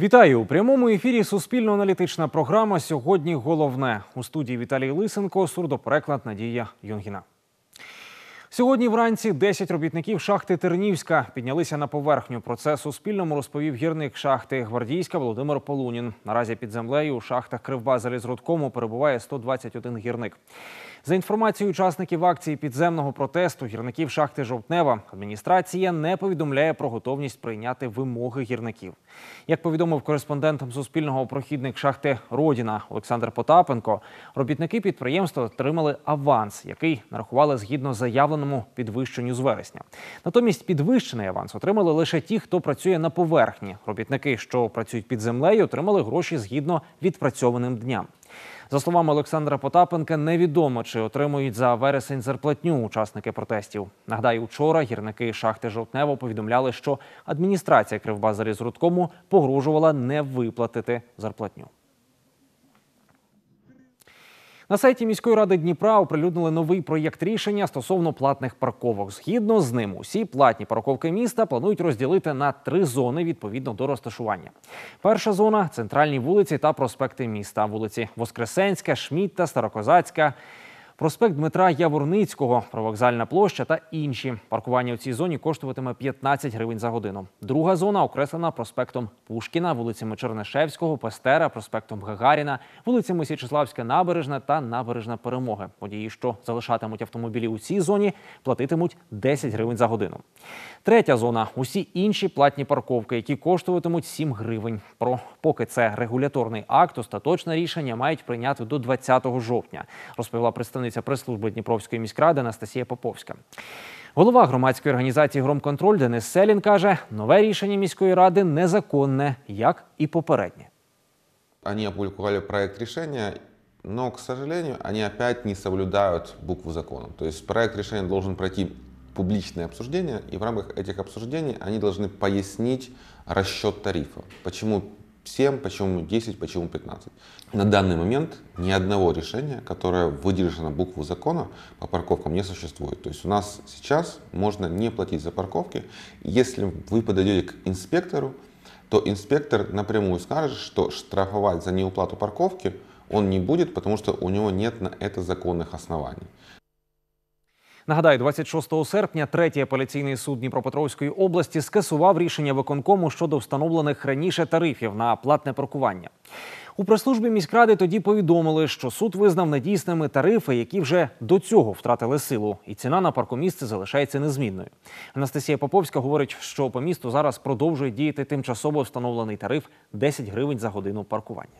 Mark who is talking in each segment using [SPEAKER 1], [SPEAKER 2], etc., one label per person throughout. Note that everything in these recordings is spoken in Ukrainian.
[SPEAKER 1] Вітаю у прямому ефірі. Суспільно-аналітична програма. Сьогодні головне у студії Віталій Лисенко, сурдопереклад Надія Юнгіна. Сьогодні вранці 10 робітників шахти Тернівська піднялися на поверхню. Про це Суспільному розповів гірник шахти Гвардійська Володимир Полунін. Наразі під землею у шахтах Кривбаза з Родкому перебуває 121 гірник. За інформацією учасників акції підземного протесту гірників шахти Жовтнева, адміністрація не повідомляє про готовність прийняти вимоги гірників. Як повідомив кореспондентам Суспільного прохідник шахти Родіна Олександр Потапенко, робітники підприємства отримали аванс, який нарахували згідно заявленому підвищенню з вересня. Натомість підвищений аванс отримали лише ті, хто працює на поверхні. Робітники, що працюють під землею, отримали гроші згідно відпрацьованим дням. За словами Олександра Потапенка, невідомо чи отримують за вересень зарплатню учасники протестів. Нагадаю, вчора гірники шахти Жовтнево повідомляли, що адміністрація Кривбазарі з Рудкому погрожувала не виплатити зарплатню. На сайті міської ради Дніпра оприлюднили новий проєкт рішення стосовно платних парковок. Згідно з ним, усі платні парковки міста планують розділити на три зони відповідно до розташування. Перша зона центральні вулиці та проспекти міста, вулиці Воскресенська, Шмітта, Старокозацька. Проспект Дмитра Яворницького, провокзальна площа та інші. Паркування у цій зоні коштуватиме 15 гривень за годину. Друга зона окреслена проспектом Пушкіна, вулицями Чернишевського, Пестера, проспектом Гагаріна, вулицями Січеславська набережна та набережна Перемоги. Водії, що залишатимуть автомобілі у цій зоні, платитимуть 10 гривень за годину. Третя зона усі інші платні парковки, які коштуватимуть 7 гривень. Про поки це регуляторний акт, остаточне рішення мають прийняти до 20 жовтня, розповіла представниця прес-служби Дніпровської міськради Анастасія Поповська. Голова громадської організації Громконтроль Денис Селін каже, нове рішення міської ради незаконне, як і попереднє.
[SPEAKER 2] Они опубликовали проект решения, но, к сожалению, они опять не соблюдают букву закона. То есть проект решения пройти публичное обсуждение, и в рамках этих обсуждений они должны пояснить расчет тарифа. Почему 7, почему 10, почему 15. На данный момент ни одного решения, которое выдержано букву закона по парковкам не существует. То есть у нас сейчас можно не платить за парковки. Если вы подойдете к инспектору, то инспектор напрямую скажет, что штрафовать за неуплату парковки он не будет, потому что у него нет на это законных оснований.
[SPEAKER 1] Нагадаю, 26 серпня третій апеляційний суд Дніпропетровської області скасував рішення виконкому щодо встановлених раніше тарифів на платне паркування. У прес-службі міськради тоді повідомили, що суд визнав недійсними тарифи, які вже до цього втратили силу, і ціна на паркомісце залишається незмінною. Анастасія Поповська говорить, що по місту зараз продовжує діяти тимчасово встановлений тариф 10 гривень за годину паркування.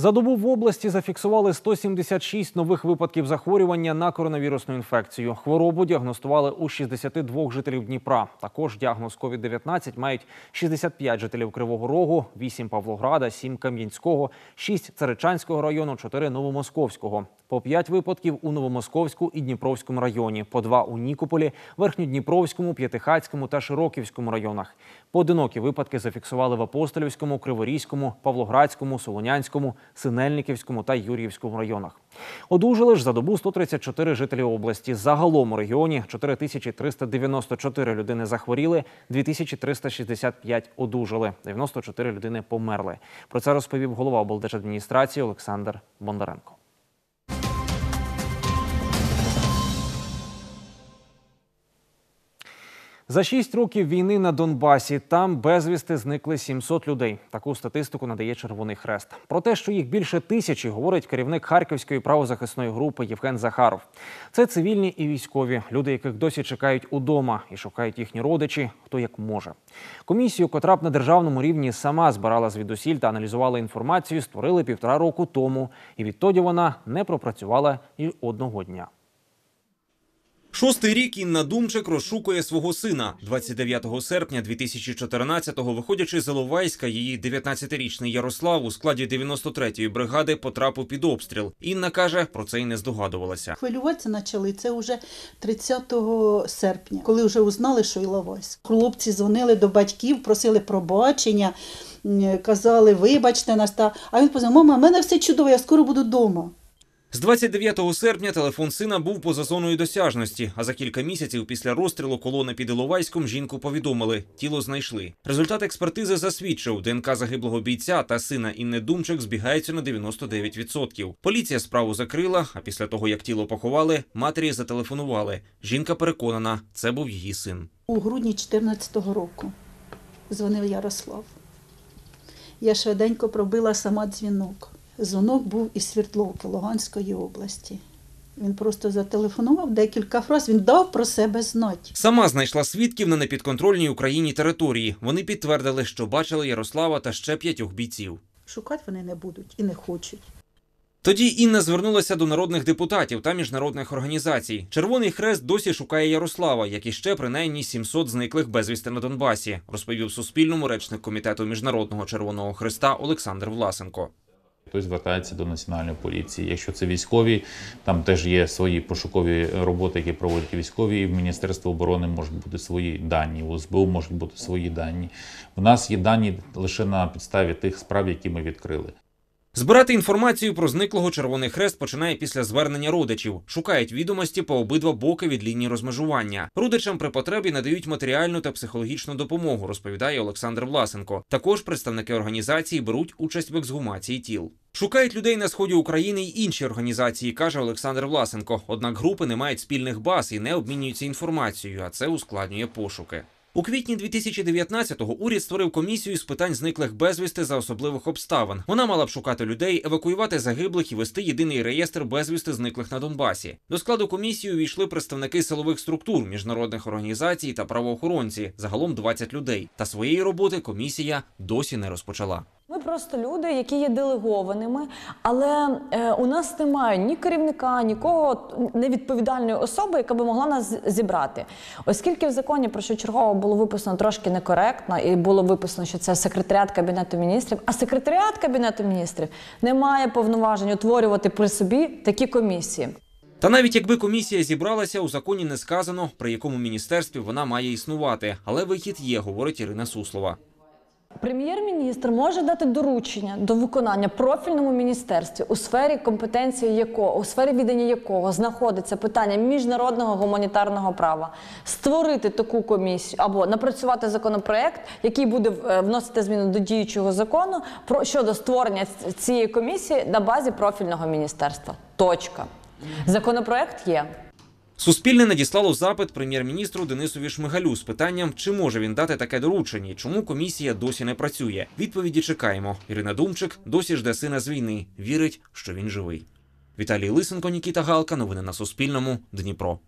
[SPEAKER 1] За добу в області зафіксували 176 нових випадків захворювання на коронавірусну інфекцію. Хворобу діагностували у 62 жителів Дніпра. Також діагноз COVID-19 мають 65 жителів Кривого Рогу, 8 Павлограда, 7 Кам'янського, 6 Царичанського району, 4 Новомосковського. По 5 випадків у Новомосковську і Дніпровському районі, по 2 у Нікополі, Верхньодніпровському, П'ятихацькому та Широківському районах. Поодинокі випадки зафіксували в Апостолівському, Криворізькому, Павлоградському, Солонянському, Синельниківському та Юр'ївському районах. Одужали ж за добу 134 жителі області. Загалом у регіоні 4394 людини захворіли, 2365 одужали, 94 людини померли. Про це розповів голова облдержадміністрації Олександр Бондаренко. За шість років війни на Донбасі там безвісти зникли 700 людей. Таку статистику надає Червоний Хрест. Про те, що їх більше тисячі, говорить керівник харківської правозахисної групи Євген Захаров. Це цивільні і військові, люди, яких досі чекають удома і шукають їхні родичі, хто як може. Комісію, котра б на державному рівні сама збирала звідусіль та аналізувала інформацію, створили півтора року тому, і відтоді вона не пропрацювала і одного дня.
[SPEAKER 3] Шостий рік Інна Думчик розшукує свого сина. 29 серпня 2014-го, виходячи з Іловайська, її 19-річний Ярослав у складі 93-ї бригади потрапив під обстріл. Інна каже, про це й не здогадувалася.
[SPEAKER 4] Хвилюватися почали це вже 30 серпня, коли вже узнали, що Іловайськ. Хлопці дзвонили до батьків, просили пробачення, казали, вибачте нас. А він позвонив, мама, в мене все чудово, я скоро буду вдома.
[SPEAKER 3] З 29 серпня телефон сина був поза зоною досяжності. А за кілька місяців після розстрілу колони під Іловайськом жінку повідомили, тіло знайшли. Результат експертизи засвідчив, ДНК загиблого бійця та сина Інни Думчик збігається на 99%. Поліція справу закрила. А після того, як тіло поховали, матері зателефонували. Жінка переконана, це був її син.
[SPEAKER 4] У грудні 2014 року дзвонив Ярослав. Я швиденько пробила сама дзвінок. Дзвонок був із Свердловки Луганської області. Він просто зателефонував декілька фраз, він дав про себе знати.
[SPEAKER 3] Сама знайшла свідків на непідконтрольній Україні території. Вони підтвердили, що бачили Ярослава та ще п'ятьох бійців.
[SPEAKER 4] Шукати вони не будуть і не хочуть.
[SPEAKER 3] Тоді Інна звернулася до народних депутатів та міжнародних організацій. Червоний хрест досі шукає Ярослава, як і ще принаймні 700 зниклих безвісти на Донбасі, розповів Суспільному речник комітету міжнародного Червоного Хреста Олександр Власенко.
[SPEAKER 5] Хтось звертається до національної поліції. Якщо це військові, там теж є свої пошукові роботи, які проводять військові. І в Міністерстві оборони можуть бути свої дані, у СБУ можуть бути свої дані. У нас є дані лише на підставі тих справ, які ми відкрили.
[SPEAKER 3] Збирати інформацію про зниклого Червоний Хрест починає після звернення родичів. Шукають відомості по обидва боки від лінії розмежування. Родичам при потребі надають матеріальну та психологічну допомогу, розповідає Олександр Власенко. Також представники організації беруть участь в ексгумації тіл. Шукають людей на сході України й інші організації, каже Олександр Власенко. Однак групи не мають спільних баз і не обмінюються інформацією, а це ускладнює пошуки. У квітні 2019-го уряд створив комісію з питань зниклих безвісти за особливих обставин. Вона мала б шукати людей, евакуювати загиблих і вести єдиний реєстр безвісти зниклих на Донбасі. До складу комісії увійшли представники силових структур, міжнародних організацій та правоохоронці. Загалом 20 людей. Та своєї роботи комісія досі не розпочала.
[SPEAKER 6] Просто люди, які є делегованими, але е, у нас немає ні керівника, нікого невідповідальної особи, яка би могла нас зібрати. Оскільки в законі про що чергово було виписано трошки некоректно, і було виписано, що це секретаріат кабінету міністрів. А секретаріат кабінету міністрів не має повноважень утворювати при собі такі комісії.
[SPEAKER 3] Та навіть якби комісія зібралася, у законі не сказано, при якому міністерстві вона має існувати. Але вихід є, говорить Ірина Суслова.
[SPEAKER 6] Прем'єр-міністр може дати доручення до виконання профільному міністерстві, у сфері компетенції якого у сфері відання якого знаходиться питання міжнародного гуманітарного права, створити таку комісію або напрацювати законопроект, який буде е, вносити зміни до діючого закону про щодо створення цієї комісії на базі профільного міністерства. Точка. Законопроект є.
[SPEAKER 3] Суспільне надіслало запит прем'єр-міністру Денисові Шмигалю з питанням, чи може він дати таке доручення, і чому комісія досі не працює. Відповіді чекаємо. Ірина Думчик досі жде сина з війни. Вірить, що він живий. Віталій Лисенко, Нікіта Галка. Новини на Суспільному. Дніпро.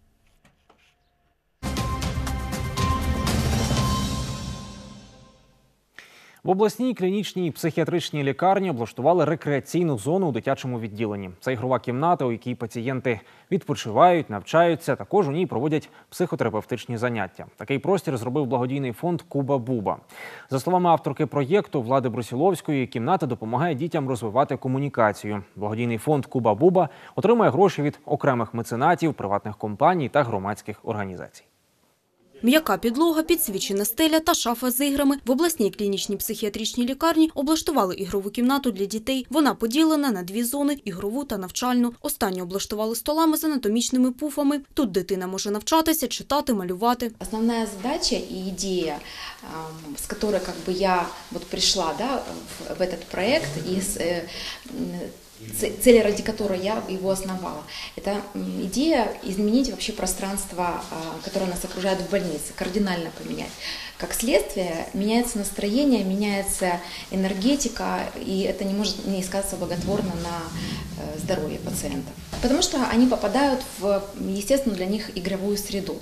[SPEAKER 1] В обласній клінічній психіатричній лікарні облаштували рекреаційну зону у дитячому відділенні. Це ігрова кімната, у якій пацієнти відпочивають, навчаються. Також у ній проводять психотерапевтичні заняття. Такий простір зробив благодійний фонд Куба Буба. За словами авторки проєкту Влади Брусіловської, кімната допомагає дітям розвивати комунікацію. Благодійний фонд Куба Буба отримує гроші від окремих меценатів, приватних компаній та громадських організацій.
[SPEAKER 7] М'яка підлога, підсвічена стеля та шафа з іграми. В обласній клінічній психіатричній лікарні облаштували ігрову кімнату для дітей. Вона поділена на дві зони – ігрову та навчальну. Останню облаштували столами з анатомічними пуфами. Тут дитина може навчатися, читати, малювати.
[SPEAKER 8] Основная задача и идея, ам, с которой как бы я вот пришла да, в, в этот проект и с, э, м, ц- цели, ради которой я его основала, это идея изменить вообще пространство, а, которое нас окружает в больнице, кардинально поменять. Как следствие, меняется настроение, меняется энергетика, и это не может не сказаться благотворно на э, здоровье пациентов. Потому что они попадают в естественную для них игровую среду.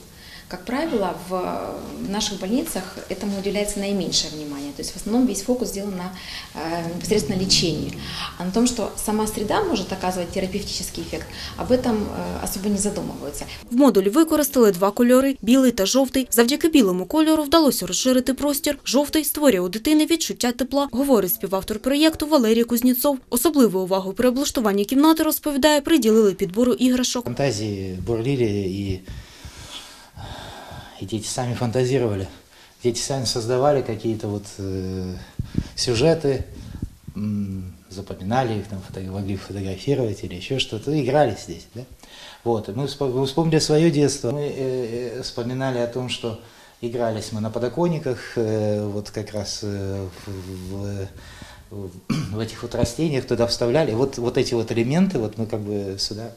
[SPEAKER 8] Как правило, в наших больницах этому уделяется наименьшее внимание. То есть в основном весь фокус сделан на э, непосредственно лечении. А на том, что сама среда может оказывать терапевтический эффект, об этом э, особо не задумываются.
[SPEAKER 7] В модулі використали два кольори – білий та жовтий. Завдяки білому кольору вдалося розширити простір. Жовтий створює у дитини відчуття тепла, говорить співавтор проєкту Валерій Кузнєцов. Особливу увагу при облаштуванні кімнати, розповідає, приділили підбору іграшок.
[SPEAKER 9] Фантазии бурлили, и, и дети сами фантазировали. Дети сами создавали какие-то вот э, сюжеты, запоминали их, там, фото- могли фотографировать или еще что-то, играли здесь, да. Вот, и мы вспо- мы вспомнили свое детство, мы э, э, вспоминали о том, что игрались мы на подоконниках, э, вот как раз э, в- в- в этих вот растениях туда вставляли. Вот, вот эти вот элементы вот мы как бы сюда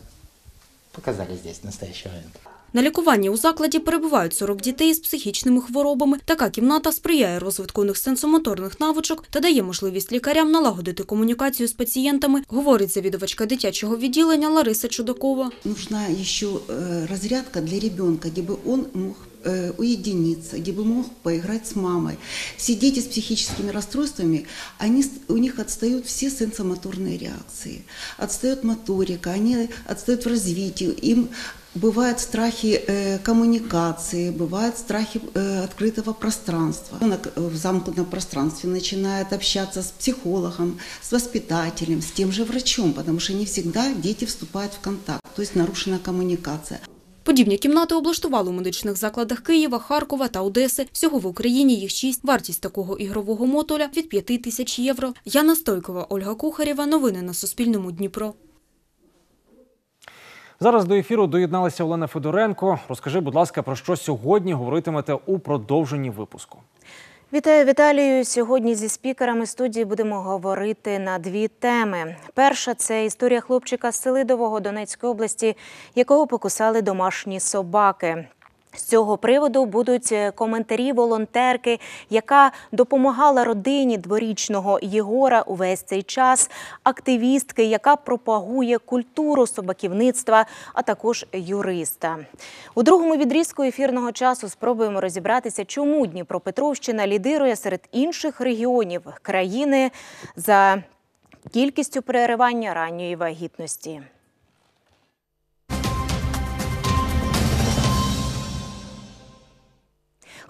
[SPEAKER 9] показали здесь в настоящий момент.
[SPEAKER 7] На лікуванні у закладі перебувають 40 дітей з психічними хворобами. Така кімната сприяє розвитку у них сенсомоторних навичок та дає можливість лікарям налагодити комунікацію з пацієнтами, говорить завідувачка дитячого відділення Лариса Чудакова.
[SPEAKER 10] нужна еще э, разрядка для ребенка, где бы он мог э, уединиться, где бы мог поиграть с мамой. Все дети с психическими расстройствами, они, с- у них отстают все сенсомоторные реакции, отстает моторика, они отстают в развитии, им Бывают страхи э, коммуникации, бывают страхи э, открытого пространства. Ребенок э, в замкнутом пространстве начинает общаться с психологом, с воспитателем, с тем же врачом, потому что не всегда дети вступают в контакт, то есть нарушена коммуникация.
[SPEAKER 7] Подібні кімнати облаштували у медичних закладах Києва, Харкова та Одеси. Всього в Україні їх шість. Вартість такого ігрового мотуля від 5 тисяч євро. Яна Стойкова, Ольга Кухарєва. Новини на Суспільному. Дніпро.
[SPEAKER 1] Зараз до ефіру доєдналася Олена Федоренко. Розкажи, будь ласка, про що сьогодні говоритимете у продовженні випуску.
[SPEAKER 11] Вітаю Віталію. Сьогодні зі спікерами студії будемо говорити на дві теми. Перша це історія хлопчика з Селидового Донецької області, якого покусали домашні собаки. З цього приводу будуть е, коментарі волонтерки, яка допомагала родині дворічного Єгора увесь цей час, активістки, яка пропагує культуру собаківництва, а також юриста. У другому відрізку ефірного часу спробуємо розібратися, чому Дніпропетровщина лідирує серед інших регіонів країни за кількістю переривання ранньої вагітності.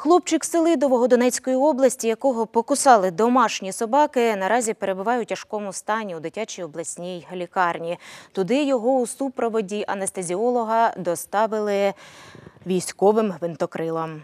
[SPEAKER 11] Хлопчик Селидового Донецької області, якого покусали домашні собаки, наразі перебуває у тяжкому стані у дитячій обласній лікарні. Туди його у супроводі анестезіолога доставили військовим гвинтокрилом.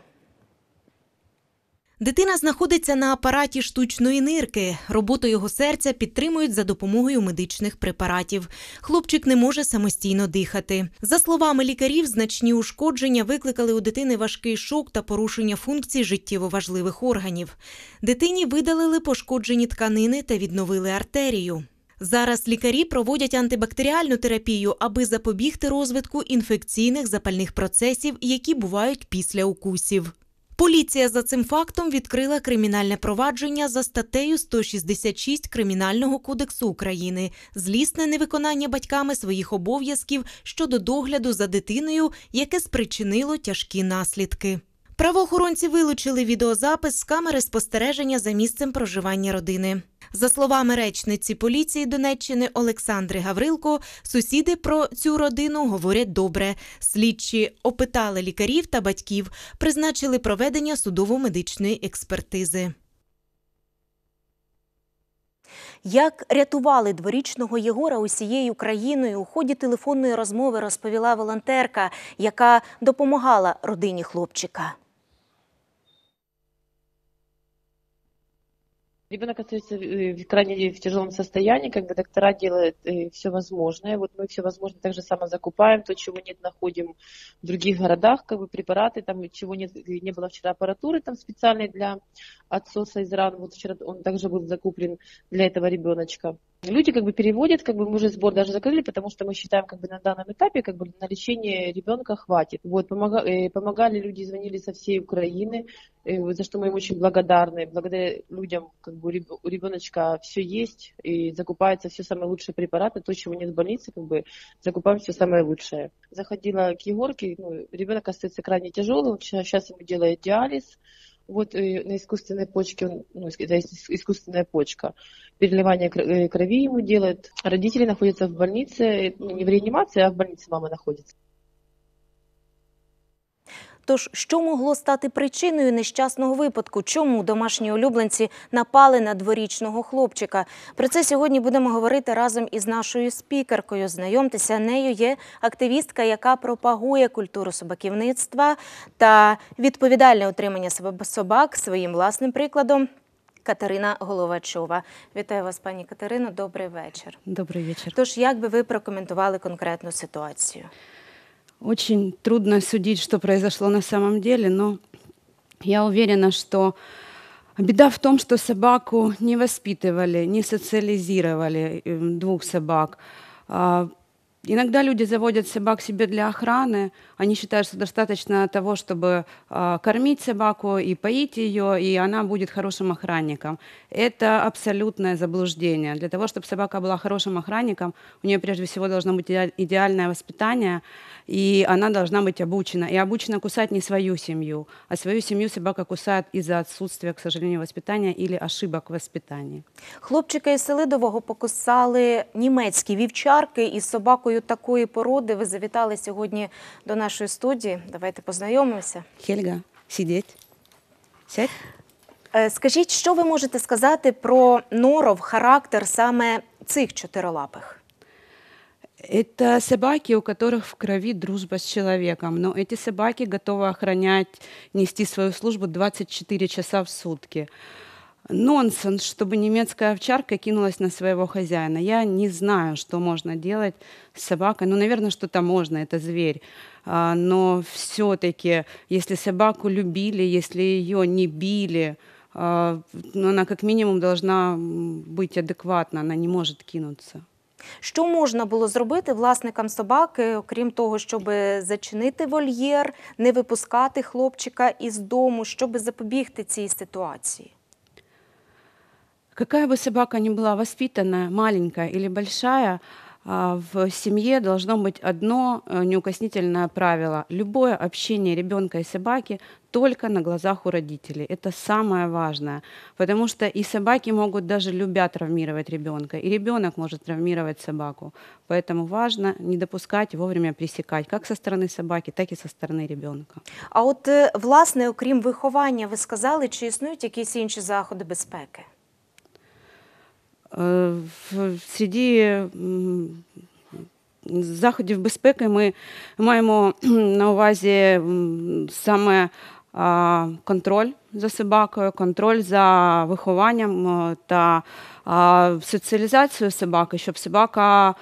[SPEAKER 12] Дитина знаходиться на апараті штучної нирки. Роботу його серця підтримують за допомогою медичних препаратів. Хлопчик не може самостійно дихати. За словами лікарів, значні ушкодження викликали у дитини важкий шок та порушення функцій життєво важливих органів. Дитині видалили пошкоджені тканини та відновили артерію. Зараз лікарі проводять антибактеріальну терапію, аби запобігти розвитку інфекційних запальних процесів, які бувають після укусів. Поліція за цим фактом відкрила кримінальне провадження за статтею 166 Кримінального кодексу України злісне невиконання батьками своїх обов'язків щодо догляду за дитиною, яке спричинило тяжкі наслідки. Правоохоронці вилучили відеозапис з камери спостереження за місцем проживання родини. За словами речниці поліції Донеччини Олександри Гаврилко, сусіди про цю родину говорять добре. Слідчі опитали лікарів та батьків, призначили проведення судово-медичної експертизи.
[SPEAKER 11] Як рятували дворічного Єгора усією країною у ході телефонної розмови розповіла волонтерка, яка допомагала родині хлопчика.
[SPEAKER 13] Ребенок остается э, в крайне в тяжелом состоянии, как бы доктора делают все возможное. Вот мы все возможное также само закупаем, то, чего нет, находим в других городах, как бы препараты, там, чего нет, не было вчера аппаратуры там специальной для отсоса из ран. Вот вчера он также был закуплен для этого ребеночка. Люди как бы переводят, как бы мы уже сбор даже закрыли, потому что мы считаем, как бы на данном этапе, как бы на лечение ребенка хватит. Вот помога, э, помогали люди, звонили со всей Украины, э, за что мы им очень благодарны. Благодаря людям, как бы у ребеночка все есть и закупается все самые лучшие препараты, то, чего нет в больнице, как бы закупаем все самое лучшее. Заходила к Егорке, ну, ребенок остается крайне тяжелый, сейчас ему делает диализ, вот э, на искусственной почке, ну, это искусственная почка, переливание крови ему делают. Родители находятся в больнице, ну, не в реанимации, а в больнице мама находится.
[SPEAKER 11] Тож, що могло стати причиною нещасного випадку? Чому домашні улюбленці напали на дворічного хлопчика? Про це сьогодні будемо говорити разом із нашою спікеркою. Знайомтеся, нею є активістка, яка пропагує культуру собаківництва та відповідальне утримання собак своїм власним прикладом. Катерина Головачова. Вітаю вас, пані Катерино. Добрий вечір.
[SPEAKER 14] Добрый вечер.
[SPEAKER 11] Тож, як би ви прокоментували конкретну ситуацію?
[SPEAKER 14] Очень трудно судить, что произошло на самом деле, но я уверена, что беда в том, что собаку не воспитывали, не социализировали э, двух собак. А, Иногда люди заводят собак себе для охраны. Они считают, что достаточно того, чтобы а, кормить собаку и поить ее, и она будет хорошим охранником. Это абсолютное заблуждение. Для того, чтобы собака была хорошим охранником, у нее прежде всего должно быть иде- идеальное воспитание, и она должна быть обучена. И обучена кусать не свою семью, а свою семью собака кусает из-за отсутствия, к сожалению, воспитания или ошибок в воспитании.
[SPEAKER 11] Хлопчика із Селидового покусали німецькі вівчарки із собакою такої породи. Ви завітали сьогодні до нашої студії. Давайте познайомимося.
[SPEAKER 14] Хельга, сидеть. Сядь.
[SPEAKER 11] Е, Скажіть, що ви можете сказати про норов, характер саме цих чотирилапих?
[SPEAKER 14] Это собаки, у которых в крови дружба с человеком, но эти собаки готовы охранять, нести свою службу 24 часа в сутки. Нонсенс, чтобы немецкая овчарка кинулась на своего хозяина. Я не знаю, что можно делать с собакой. Ну, наверное, что-то можно, это зверь. А, Но все-таки, если собаку любили, если ее не били, а, ну, она как минимум должна м, быть адекватна, она не может кинуться.
[SPEAKER 11] Що можна було зробити власникам собаки, окрім того, щоб зачинити вольєр, не випускати хлопчика із дому, щоб запобігти цій ситуації?
[SPEAKER 14] Какая бы собака ни была воспитанная, маленькая или большая, а, в семье должно быть одно э, неукоснительное правило. Любое общение ребенка и собаки только на глазах у родителей. Это самое важное. Потому что и собаки могут даже любя травмировать ребенка, и ребенок может травмировать собаку. Поэтому важно не допускать, вовремя пресекать, как со стороны собаки, так и со стороны ребенка.
[SPEAKER 11] А от, е, власне, окрім виховання, ви сказали, чи існують якісь інші заходи безпеки?
[SPEAKER 14] Е, в- Среди заходів безпеки ми маємо на увазі саме контроль за собакою, контроль за вихованням е, та а, соціалізацію собаки, щоб собака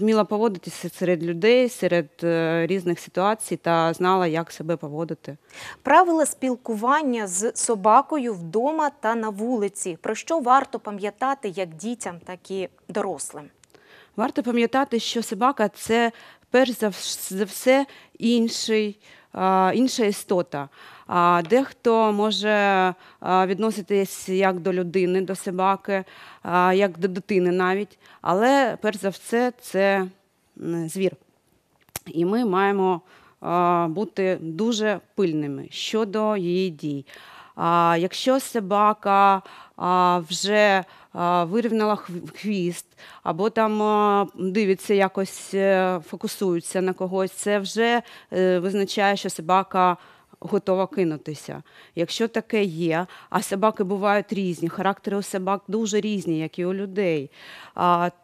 [SPEAKER 14] вміла поводитися серед людей, серед е, різних ситуацій та знала, як себе поводити.
[SPEAKER 11] Правила спілкування з собакою вдома та на вулиці. Про що варто пам'ятати як дітям, так і дорослим?
[SPEAKER 14] Варто пам'ятати, що собака це перш за все інший, інша істота. Дехто може відноситись як до людини, до собаки, як до дитини навіть, але перш за все це звір. І ми маємо бути дуже пильними щодо її дій. Якщо собака вже вирівняла хвіст, або там дивиться якось, е, фокусується на когось, це вже е, визначає, що собака готова кинутися. Якщо таке є, а собаки бувають різні, характери у собак дуже різні, як і у людей,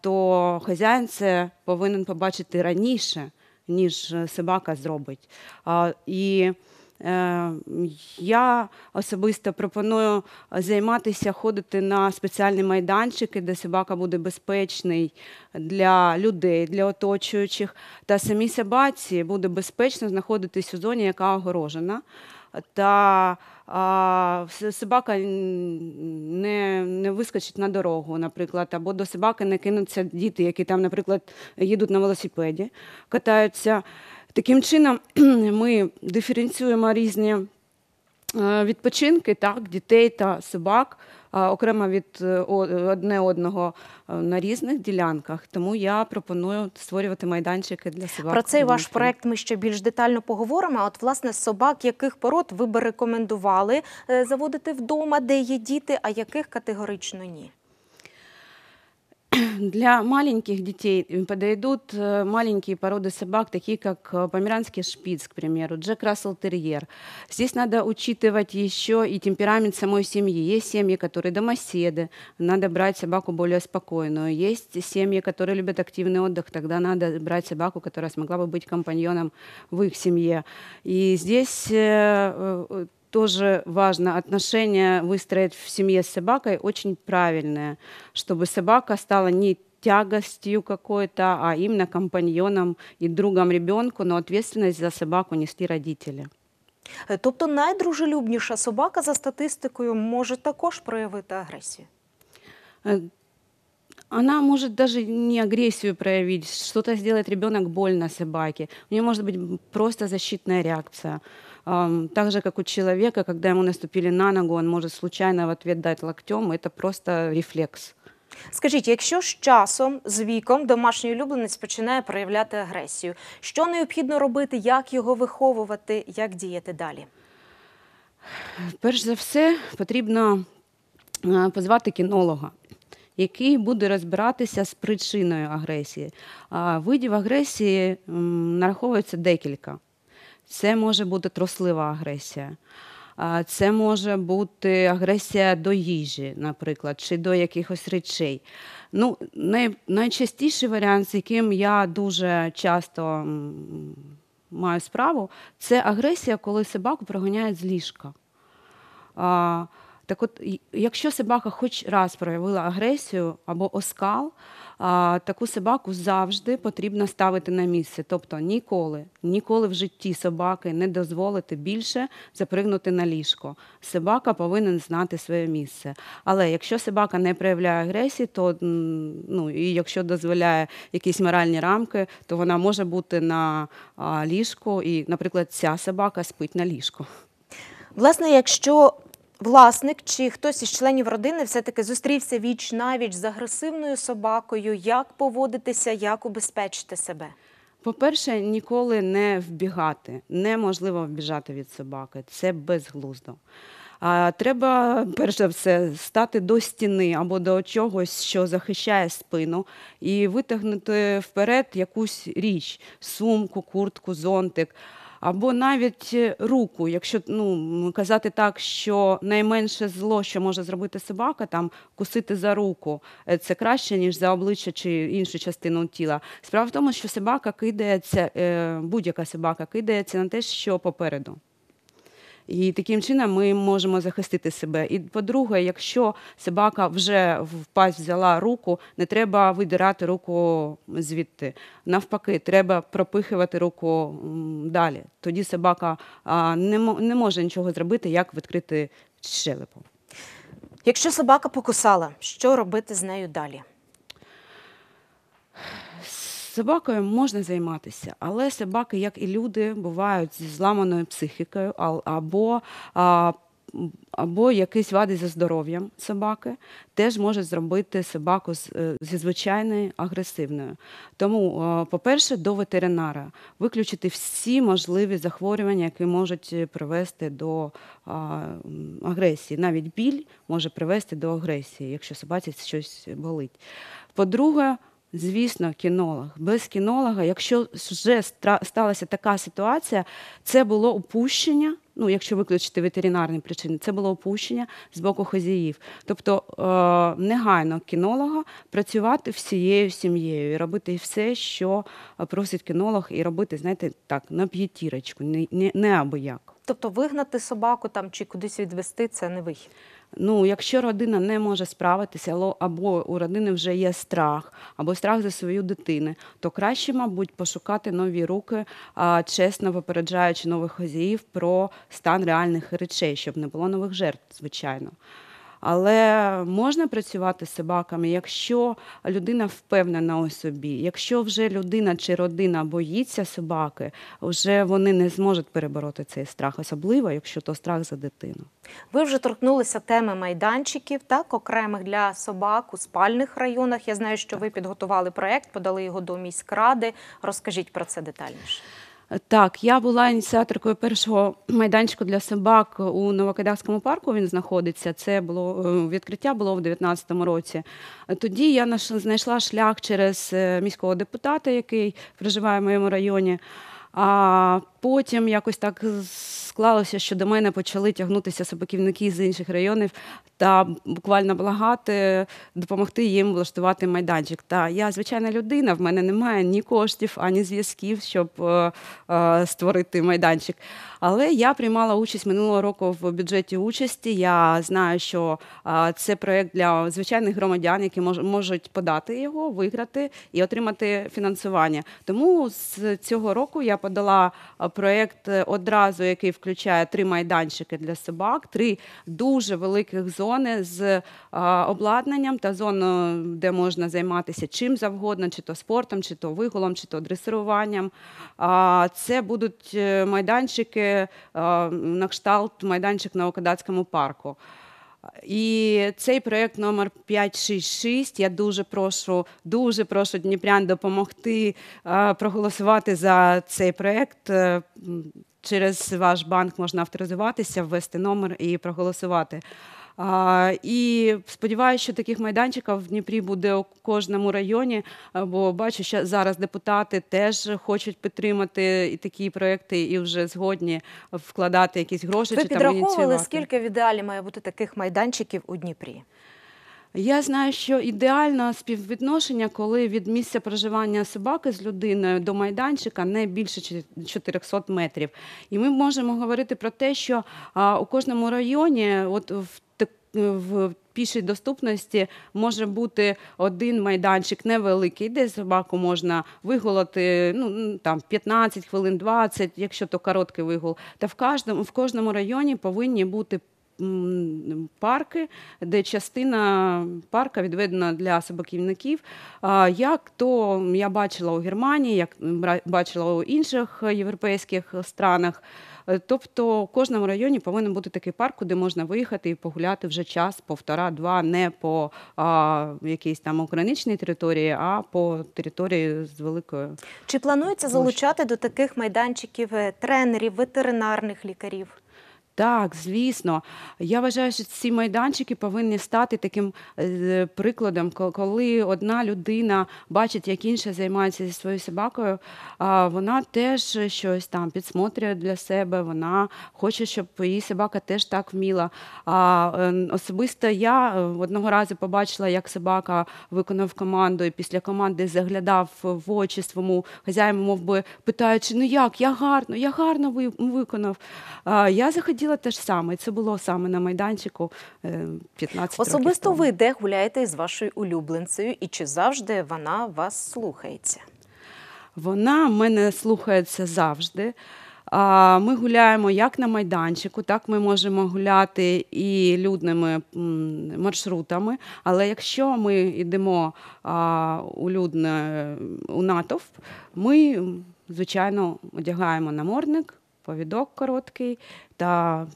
[SPEAKER 14] то хазяїн це повинен побачити раніше, ніж е, собака зробить. І я особисто пропоную займатися, ходити на спеціальні майданчики, де собака буде безпечний для людей, для оточуючих, та самій собаці буде безпечно знаходитись у зоні, яка огорожена. Та а, собака не, не вискочить на дорогу, наприклад, або до собаки не кинуться діти, які там, наприклад, їдуть на велосипеді, катаються. Таким чином ми диференціюємо різні е, відпочинки так, дітей та собак окремо від е, одне одного е, на різних ділянках. Тому я пропоную створювати майданчики для собак.
[SPEAKER 11] Про цей ваш проект ми ще більш детально поговоримо. А От, власне, собак яких пород ви би рекомендували заводити вдома, де є діти, а яких категорично ні?
[SPEAKER 14] Для маленьких детей подойдут э, маленькие породы собак, такие как э, померанский шпиц, к примеру, Джек Рассел Терьер. Здесь надо учитывать еще и темперамент самой семьи. Есть семьи, которые домоседы, надо брать собаку более спокойную. Есть семьи, которые любят активный отдых, тогда надо брать собаку, которая смогла бы быть компаньоном в их семье. И здесь э, э, тоже важно отношение выстроить в семье с собакой очень правильное, чтобы собака стала не тягостью какой-то, а именно компаньоном и другом ребенку, но ответственность за собаку нести родители.
[SPEAKER 11] Е, Тобто найдружелюбніша собака за статистикою може також проявити агресію
[SPEAKER 14] Э, Она может даже не агрессию проявить, что-то сделает ребенок больно собаке. У нее может быть просто защитная реакция. Ам, Так же, как у человека, когда ему наступили на ногу, он может случайно в ответ дать локтем. Это просто рефлекс.
[SPEAKER 11] Скажіть, якщо з часом, з віком, домашній улюбленець починає проявляти агресію, що необхідно робити, як його виховувати, як діяти далі?
[SPEAKER 14] Перш за все, потрібно е, позвати кінолога, який буде розбиратися з причиною агресії. Видів агресії нараховується декілька. Це може бути трослива агресія. Це може бути агресія до їжі, наприклад, чи до якихось речей. Ну, най, найчастіший варіант, з яким я дуже часто маю справу, це агресія, коли собаку проганяють з ліжка. Так от, якщо собака хоч раз проявила агресію або оскал, таку собаку завжди потрібно ставити на місце. Тобто ніколи, ніколи в житті собаки не дозволити більше запригнути на ліжко. Собака повинен знати своє місце. Але якщо собака не проявляє агресії, то ну, і якщо дозволяє якісь моральні рамки, то вона може бути на ліжку, і, наприклад, ця собака спить на ліжку.
[SPEAKER 11] Власне, якщо власник чи хтось із членів родини все-таки зустрівся віч навіч з агресивною собакою, як поводитися, як убезпечити себе?
[SPEAKER 14] По-перше, ніколи не вбігати. Неможливо вбіжати від собаки. Це безглуздо. Треба, перш за все, стати до стіни або до чогось, що захищає спину, і витягнути вперед якусь річ: сумку, куртку, зонтик. Або навіть е, руку, якщо ну, казати так, що найменше зло, що може зробити собака, там кусити за руку, е, це краще, ніж за обличчя чи іншу частину тіла. Справа в тому, що собака кидається, е, будь-яка собака кидається на те, що попереду. І таким чином ми можемо захистити себе. І по-друге, якщо собака вже в пасть взяла руку, не треба видирати руку звідти. Навпаки, треба пропихувати руку далі. Тоді собака не може нічого зробити, як відкрити щелепу.
[SPEAKER 11] Якщо собака покусала, що робити з нею далі?
[SPEAKER 14] Собакою можна займатися, але собаки, як і люди, бувають зі зламаною психікою або, або якісь вади за здоров'ям собаки, теж може зробити собаку е, зі звичайною агресивною. Тому, е, по-перше, до ветеринара виключити всі можливі захворювання, які можуть е, привести до агресії. Навіть біль може привести до агресії, якщо собаці щось болить. По-друге, Звісно, кінолог. Без кінолога, якщо вже сталася така ситуація, це було упущення. Ну, якщо виключити ветеринарні причини, це було опущення з боку хазяїв. Тобто е, негайно кінолога працювати всією сім'єю і робити все, що е, просить кінолог, і робити, знаєте, так, на п'ятірочку, не, не, не або як.
[SPEAKER 11] Тобто вигнати собаку там чи кудись відвести це не вихід.
[SPEAKER 14] Ну, якщо родина не може справитися, або у родини вже є страх, або страх за свою дитину, то краще, мабуть, пошукати нові руки, чесно випереджаючи нових хозяїв про стан реальних речей, щоб не було нових жертв, звичайно. Але можна працювати з собаками, якщо людина впевнена у собі, якщо вже людина чи родина боїться собаки, вже вони не зможуть перебороти цей страх, особливо якщо то страх за дитину.
[SPEAKER 11] Ви вже торкнулися теми майданчиків, так, окремих для собак у спальних районах. Я знаю, що ви підготували проєкт, подали його до міськради. Розкажіть про це детальніше.
[SPEAKER 14] Так, я була ініціаторкою першого майданчику для собак у Новокайдарському парку. Він знаходиться. Це було е, відкриття було в 2019 році. Тоді я знайшла шлях через е, міського депутата, який проживає в моєму районі. А потім якось так склалося, що до мене почали тягнутися собаківники з інших районів та буквально благати допомогти їм влаштувати майданчик. Та я звичайна людина, в мене немає ні коштів, ані зв'язків, щоб е, е, створити майданчик. Але я приймала участь минулого року в бюджеті участі. Я знаю, що е, це проєкт для звичайних громадян, які мож, можуть подати його, виграти і отримати фінансування. Тому з цього року я подала е, проєкт одразу, який включає три майданчики для собак, три дуже великих зони з е, обладнанням та зону, де можна займатися чим завгодно, чи то спортом, чи то вигулом, чи то дресируванням. Це будуть е, майданчики е, на кшталт майданчик на Окадацькому парку. І цей проєкт номер 566, я дуже прошу, дуже прошу Дніпрян допомогти е, проголосувати за цей проєкт. Е, Через ваш банк можна авторизуватися, ввести номер і проголосувати. І сподіваюся, що таких майданчиків в Дніпрі буде у кожному районі, бо бачу, що зараз депутати теж хочуть підтримати і такі проекти, і вже згодні вкладати якісь гроші
[SPEAKER 11] Ви
[SPEAKER 14] чи там
[SPEAKER 11] підраховували,
[SPEAKER 14] ініціювати.
[SPEAKER 11] скільки в ідеалі має бути таких майданчиків у Дніпрі?
[SPEAKER 14] Я знаю, що ідеальне співвідношення, коли від місця проживання собаки з людиною до майданчика не більше чотир- 400 метрів. І ми можемо говорити про те, що у кожному районі, от в в пішій доступності може бути один майданчик невеликий, де собаку можна вигулати ну, там 15 хвилин, 20, якщо то короткий вигул. Та в кожному, в кожному районі повинні бути парки, де частина парка відведена для собаківників. Як то я бачила у Германії, як бачила у інших європейських странах. Тобто в кожному районі повинен бути такий парк, куди можна виїхати і погуляти вже час, півтора-два, не по а, якійсь там окраничній території, а по території з великою.
[SPEAKER 11] Чи планується залучати до таких майданчиків е, тренерів, ветеринарних лікарів?
[SPEAKER 14] Так, звісно. Я вважаю, що ці майданчики повинні стати таким е, прикладом, коли одна людина бачить, як інша займається зі своєю собакою, вона теж щось там підсмотрює для себе, вона хоче, щоб її собака теж так вміла. Е, особисто я е, одного разу побачила, як собака виконав команду, і після команди заглядав в очі своєму хазяїну, мов би питаючи, ну як, я гарно, я гарно виконав. Я захотіла те ж саме. Це було саме на майданчику е, 15 років
[SPEAKER 11] Особисто
[SPEAKER 14] тому.
[SPEAKER 11] ви де гуляєте із вашою улюбленцею, і чи завжди вона вас слухається?
[SPEAKER 14] Вона мене слухається завжди. Ми гуляємо як на майданчику, так ми можемо гуляти і людними маршрутами. Але якщо ми йдемо у людне у натовп, ми, звичайно, одягаємо намордник, повідок короткий та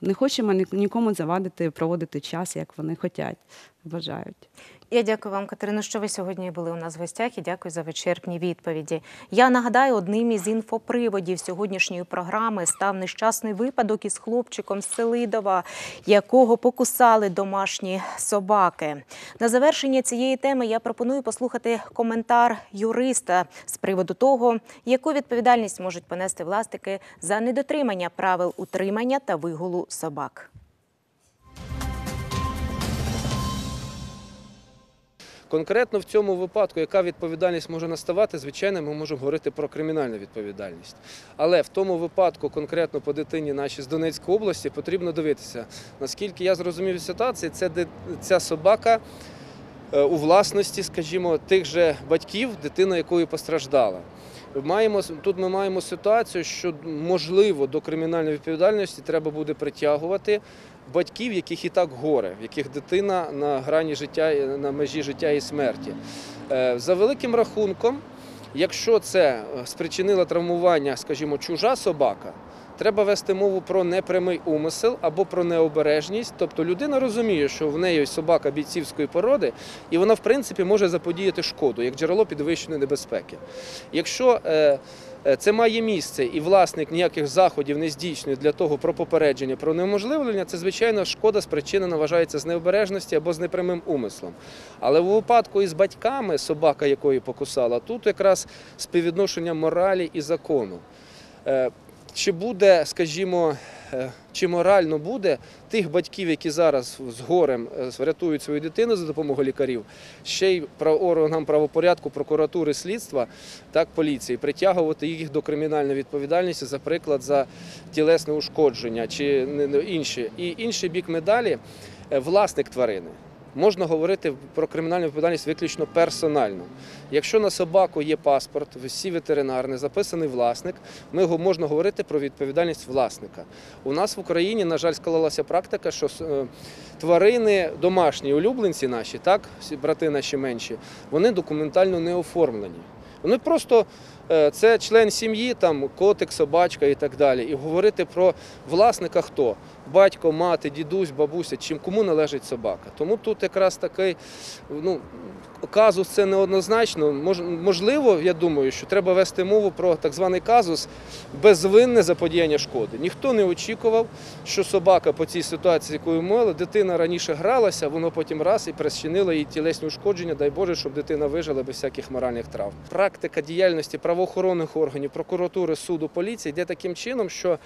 [SPEAKER 14] не хочемо ні- нікому завадити проводити час, як вони хочуть, вважають.
[SPEAKER 11] Я дякую вам, Катерино, що ви сьогодні були у нас в гостях і дякую за вичерпні відповіді. Я нагадаю, одним із інфоприводів сьогоднішньої програми став нещасний випадок із хлопчиком Селидова, якого покусали домашні собаки. На завершення цієї теми я пропоную послухати коментар юриста з приводу того, яку відповідальність можуть понести власники за недотримання правил утримання та вигулу собак.
[SPEAKER 15] Конкретно в цьому випадку, яка відповідальність може наставати, звичайно, ми можемо говорити про кримінальну відповідальність. Але в тому випадку, конкретно по дитині нашій з Донецької області, потрібно дивитися, наскільки я зрозумів ситуацію, це ця собака е, у власності, скажімо, тих же батьків, дитина якої постраждала. Маємо тут ми маємо ситуацію, що можливо до кримінальної відповідальності треба буде притягувати батьків, яких і так горе, в яких дитина на грані життя на межі життя і смерті. Е, За великим рахунком, якщо це спричинило спричинила травмування, скажімо, чужа собака. Треба вести мову про непрямий умисел або про необережність. Тобто людина розуміє, що в неї собака бійцівської породи, і вона, в принципі, може заподіяти шкоду як джерело підвищеної небезпеки. Якщо е, е, це має місце і власник ніяких заходів не здійснює для того про попередження, про неможливлення, це звичайно шкода спричинена вважається з необережності або з непрямим умислом. Але в випадку із батьками, собака якої покусала, тут якраз співвідношення моралі і закону. Чи буде, скажімо, е, чи морально буде тих батьків, які зараз з горем е, врятують свою дитину за допомогою лікарів, ще й органам правопорядку, прокуратури, слідства, так поліції, притягувати їх до кримінальної відповідальності, за приклад, за тілесне ушкодження чи інші. І інший бік медалі е, власник тварини. Можна говорити про кримінальну відповідальність виключно персонально. Якщо на собаку є паспорт, всі ветеринарні, записаний власник, ми можна говорити про відповідальність власника. У нас в Україні, на жаль, склалася практика, що е, тварини, домашні улюбленці наші, так, брати наші менші, вони документально не оформлені. Вони просто е, це член сім'ї, там котик, собачка і так далі. І говорити про власника хто? Батько, мати, дідусь, бабуся, чим кому належить собака. Тому тут якраз такий, ну, казус це неоднозначно. Можливо, я думаю, що треба вести мову про так званий казус безвинне заподіяння шкоди. Ніхто не очікував, що собака по цій ситуації, якою мовили, дитина раніше гралася, воно потім раз і причинило їй тілесні ушкодження. Дай Боже, щоб дитина вижила без всяких моральних травм. Практика діяльності правоохоронних органів, прокуратури, суду, поліції йде таким чином, що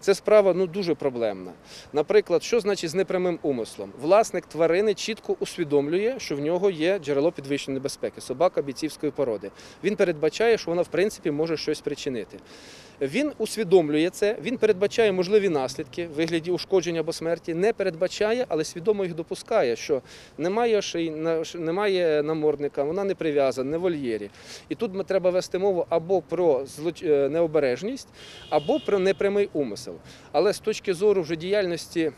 [SPEAKER 15] ця справа ну дуже проблемна. Наприклад, що значить з непрямим умислом? Власник тварини чітко усвідомлює, що в нього є джерело підвищеної небезпеки, собака бійцівської породи. Він передбачає, що вона в принципі може щось спричинити. Він усвідомлює це, він передбачає можливі наслідки в вигляді ушкодження або смерті, не передбачає, але свідомо їх допускає, що немає шиї, немає намордника, вона не прив'язана, не в вольєрі. І тут треба вести мову або про е, необережність, або про непрямий умисел. Але з точки зору вже діяльності.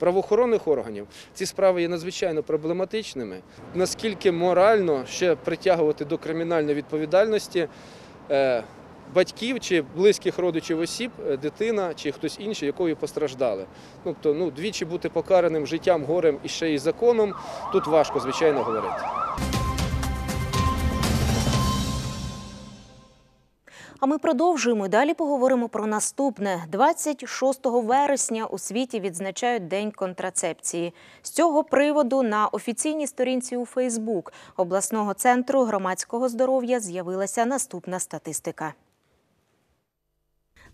[SPEAKER 15] Правоохоронних органів ці справи є надзвичайно проблематичними. Наскільки морально ще притягувати до кримінальної відповідальності е, батьків чи близьких родичів осіб, е, дитина чи хтось інший, якої постраждали. Тобто, ну двічі бути покараним життям, горем і ще й законом. Тут важко, звичайно, говорити.
[SPEAKER 11] А ми продовжуємо. Далі поговоримо про наступне. 26 вересня у світі відзначають День контрацепції. З цього приводу на офіційній сторінці у Фейсбук обласного центру громадського здоров'я з'явилася наступна статистика.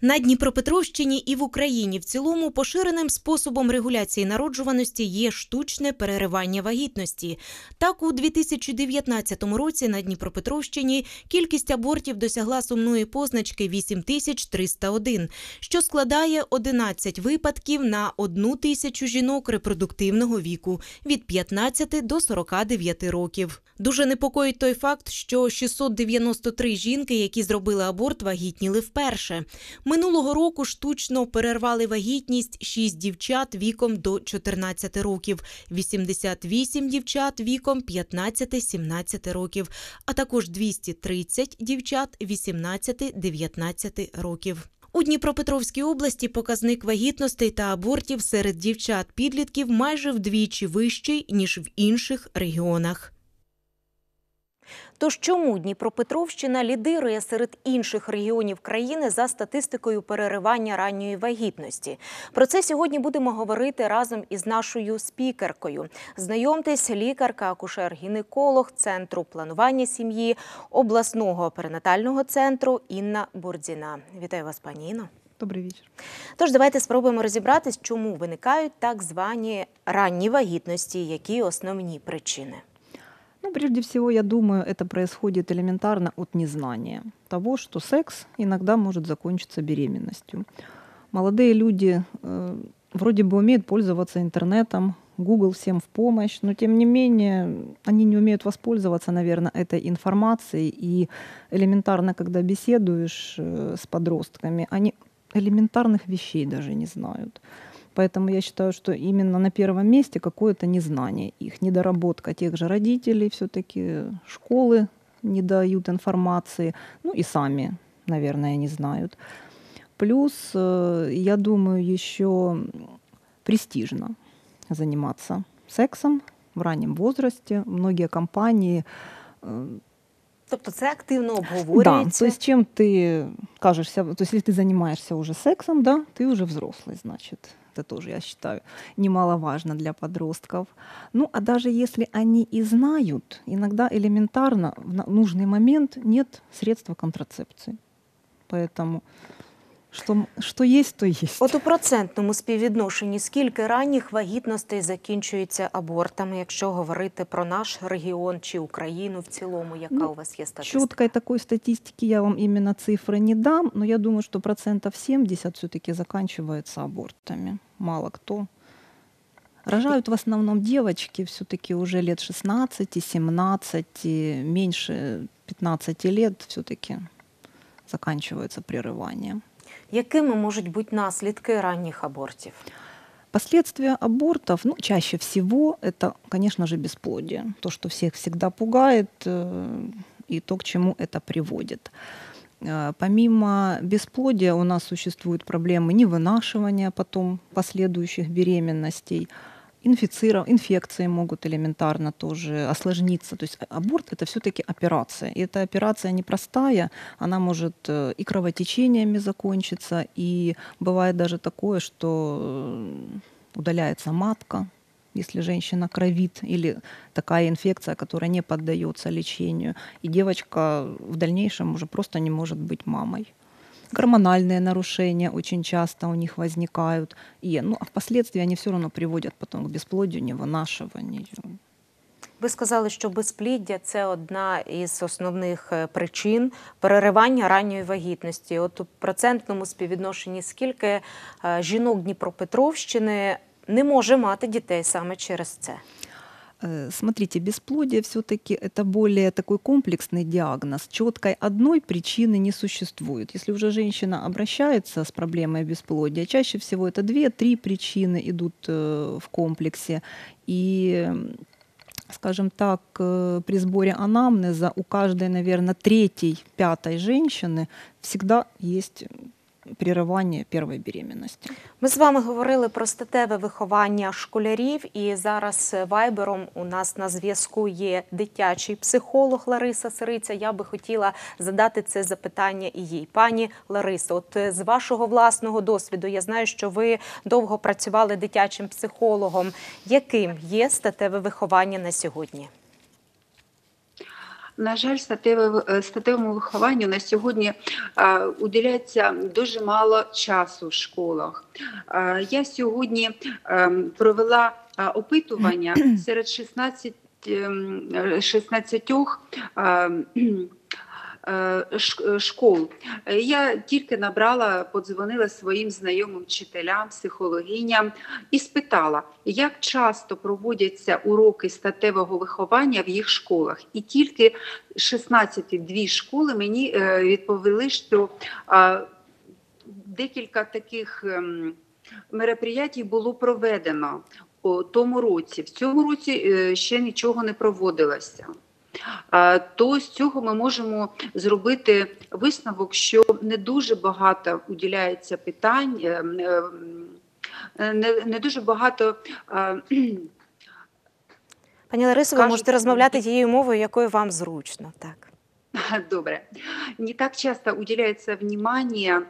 [SPEAKER 12] На Дніпропетровщині і в Україні в цілому поширеним способом регуляції народжуваності є штучне переривання вагітності. Так, у 2019 році на Дніпропетровщині кількість абортів досягла сумної позначки 8301, що складає 11 випадків на одну тисячу жінок репродуктивного віку від 15 до 49 років. Дуже непокоїть той факт, що 693 жінки, які зробили аборт, вагітніли вперше. Минулого року штучно перервали вагітність 6 дівчат віком до 14 років, 88 дівчат віком 15-17 років, а також 230 дівчат 18-19 років. У Дніпропетровській області показник вагітностей та абортів серед дівчат-підлітків майже вдвічі вищий, ніж в інших регіонах.
[SPEAKER 11] Тож чому Дніпропетровщина лідирує серед інших регіонів країни за статистикою переривання ранньої вагітності? Про це сьогодні будемо говорити разом із нашою спікеркою. Знайомтесь, лікарка, акушер-гінеколог Центру планування сім'ї обласного перинатального центру Інна Бурдіна. Вітаю вас, пані Інно.
[SPEAKER 16] Добрий вечір.
[SPEAKER 11] Тож давайте спробуємо розібратись, чому виникають так звані ранні вагітності, які основні причини.
[SPEAKER 16] Ну, прежде всего, я думаю, это происходит элементарно от незнания того, что секс иногда может закончиться беременностью. Молодые люди э, вроде бы умеют пользоваться интернетом, Google всем в помощь, но тем не менее они не умеют воспользоваться, наверное, этой информацией. И элементарно, когда беседуешь э, с подростками, они элементарных вещей даже не знают. Поэтому я считаю, что именно на первом месте какое-то незнание их, недоработка тех же родителей, все-таки школы не дают информации, ну и сами, наверное, не знают. Плюс, э, я думаю, еще престижно заниматься сексом в раннем возрасте. Многие компании э,
[SPEAKER 11] Тобто це активно
[SPEAKER 16] да,
[SPEAKER 11] обговорюється.
[SPEAKER 16] то есть чем ты кажешься, то есть если ты занимаешься уже сексом, да, ты уже взрослый, значит. Это тоже, я считаю, немаловажно для подростков. Ну, а даже если они и знают, иногда элементарно в нужный момент нет средства контрацепции. Поэтому Что, что есть, то есть.
[SPEAKER 11] От у процентному співвідношенні скільки ранніх вагітностей закінчується абортами, якщо говорити про наш регіон чи Україну в цілому, яка
[SPEAKER 16] Ну,
[SPEAKER 11] у вас є статистика?
[SPEAKER 16] Четкой такой статистики я вам именно цифры не дам, но я думаю, что процентов 70 все-таки заканчивается абортами. Мало кто. Рожают в основном девочки все-таки уже лет 16, 17, и меньше 15 лет все-таки заканчивается прерывание
[SPEAKER 11] Якими можуть бути наслідки ранніх абортів?
[SPEAKER 16] Последствия абортов, ну, чаще всего, это, конечно же, бесплодие. То, что всех всегда пугает, э, и то, к чему это приводит. Э, Помимо бесплодия у нас существуют проблемы невынашивания потом последующих беременностей, инфицира- инфекции могут элементарно тоже осложниться. То есть а- аборт это все-таки операция. И эта операция непростая, она может э, и кровотечениями закончиться, и бывает даже такое, что э, удаляется матка, если женщина кровит, или такая инфекция, которая не поддается лечению, и девочка в дальнейшем уже просто не может быть мамой. Гормональные нарушения очень часто у них возникают, и ну, а впоследствии они все равно приводят потом к бесплодию, невынашиванию.
[SPEAKER 11] Ви сказали, що безпліддя це одна із основних е, причин переривання ранньої вагітності. От у процентному співвідношенні скільки е, жінок Дніпропетровщини не може мати дітей саме через це?
[SPEAKER 16] Э, Смотрите, бесплодие все-таки это более такой комплексный диагноз. Четкой одной причины не существует. Если уже женщина обращается с проблемой бесплодия, чаще всего это две-три причины идут э, в комплексе. И скажем так, э, при сборе анамнеза у каждой, наверное, третьей, пятой женщины всегда есть прерывание первой беременности.
[SPEAKER 11] Ми з вами говорили про статеве виховання школярів, і зараз вайбером у нас на зв'язку є дитячий психолог Лариса Сириця. Я би хотіла задати це запитання і їй. Пані Ларисо, от е, з вашого власного досвіду, я знаю, що ви довго працювали дитячим психологом. Яким є статеве виховання на сьогодні?
[SPEAKER 17] На жаль, е, статевому вихованню на сьогодні уділяється дуже мало часу в школах. Я сьогодні е, провела опитування серед 16, ем, е, 16 е, е, ш- школ. Е, Я тільки набрала, подзвонила своїм знайомим вчителям, психологиням і спитала, як часто проводяться уроки статевого виховання в їх школах. І тільки 16 дві школи мені е, відповіли, що декілька таких ем, мероприятій було проведено у тому році. В цьому році е, ще нічого не проводилося. То з цього ми можемо зробити висновок, що не дуже багато уділяється питань, е, е, е, не, не дуже багато
[SPEAKER 11] Пані Ларисо, ви можете розмовляти тією мовою, якою вам зручно. Так.
[SPEAKER 17] Добре. Не так часто уделяется внимание а,